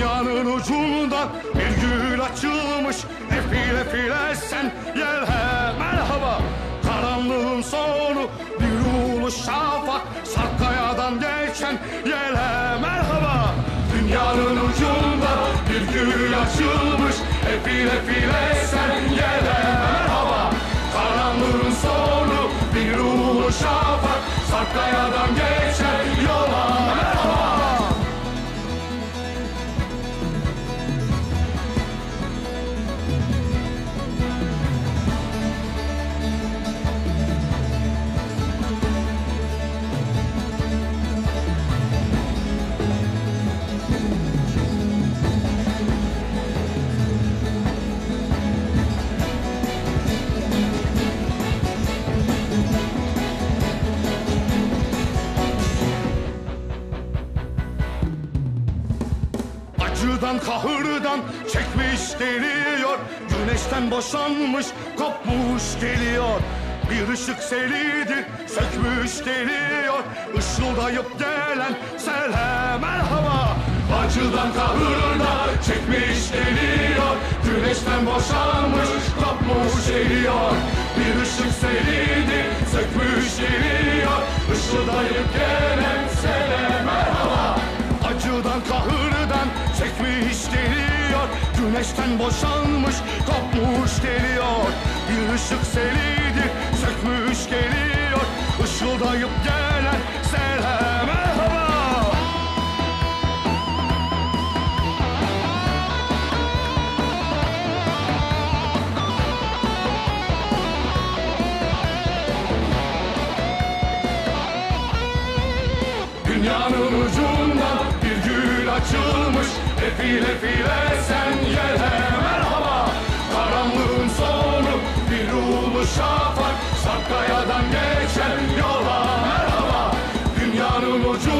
Dünyanın ucundan bir gül açılmış. Efil efil esen yel he merhaba. Karanlığın sonu bir ulu şafak. Sarkayadan geçen yel he merhaba. Dünyanın ucunda bir gül açılmış. Efil efil esen yel Acıdan kahırdan çekmiş geliyor Güneşten boşanmış kopmuş geliyor. Bir ışık selidir sökmüş geliyor Işıldayıp gelen sele merhaba. Acıdan kahırdan çekmiş geliyor Güneşten boşanmış kopmuş geliyor. Bir ışık selidir sökmüş geliyor. Işıldayıp gelen Güneşten boşanmış kopmuş geliyor. Bir ışık selidir sökmüş geliyor. Işıldayıp gelen selam merhaba. Dünyanın ucundan bir gül açılmış Efil efil esen yel 我